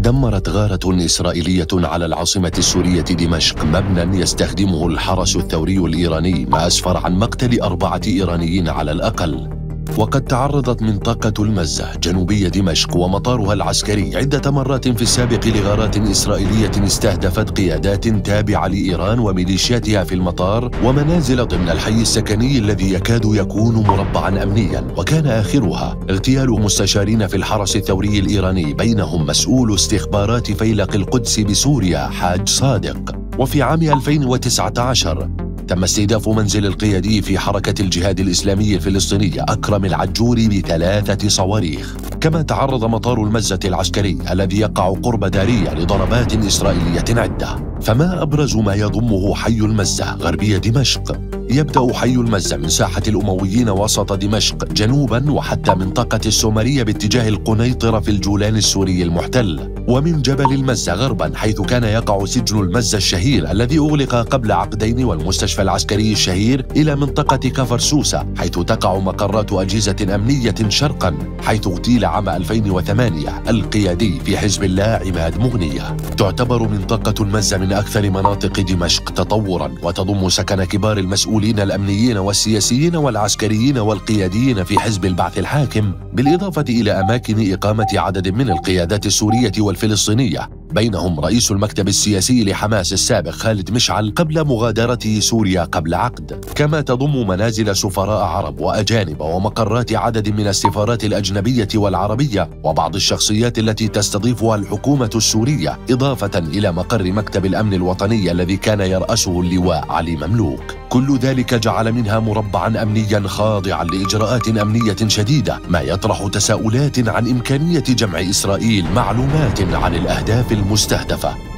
دمرت غارة إسرائيلية على العاصمة السورية دمشق مبنى يستخدمه الحرس الثوري الإيراني ما أسفر عن مقتل أربعة إيرانيين على الأقل. وقد تعرضت منطقة المزة جنوبية دمشق ومطارها العسكري عدة مرات في السابق لغارات إسرائيلية استهدفت قيادات تابعة لإيران وميليشياتها في المطار ومنازل ضمن الحي السكني الذي يكاد يكون مربعا أمنيا. وكان آخرها اغتيال مستشارين في الحرس الثوري الإيراني بينهم مسؤول استخبارات فيلق القدس بسوريا حاج صادق. وفي عام 2019 تم استهداف منزل القيادي في حركة الجهاد الإسلامي الفلسطيني أكرم العجوري بثلاثة صواريخ. كما تعرض مطار المزة العسكري الذي يقع قرب دارية لضربات إسرائيلية عدة. فما أبرز ما يضمه حي المزة غربية دمشق؟ يبدأ حي المزة من ساحة الأمويين وسط دمشق جنوبا وحتى منطقة السومرية باتجاه القنيطرة في الجولان السوري المحتل. ومن جبل المزة غربا حيث كان يقع سجن المزة الشهير الذي أغلق قبل عقدين والمستشفى العسكري الشهير إلى منطقة كفر سوسة حيث تقع مقرات أجهزة أمنية شرقا حيث اغتيل عام 2008 القيادي في حزب الله عماد مغنية. تعتبر منطقة المزة من أكثر مناطق دمشق تطورا وتضم سكن كبار المسؤولين الأمنيين والسياسيين والعسكريين والقياديين في حزب البعث الحاكم بالإضافة إلى أماكن إقامة عدد من القيادات السورية والفلسطينية بينهم رئيس المكتب السياسي لحماس السابق خالد مشعل قبل مغادرته سوريا قبل عقد. كما تضم منازل سفراء عرب وأجانب ومقرات عدد من السفارات الأجنبية والعربية وبعض الشخصيات التي تستضيفها الحكومة السورية إضافة إلى مقر مكتب الأمن الوطني الذي كان يرأسه اللواء علي مملوك. كل ذلك جعل منها مربعا أمنيا خاضعا لإجراءات أمنية شديدة ما يطرح تساؤلات عن إمكانية جمع إسرائيل معلومات عن الأهداف المستهدفة.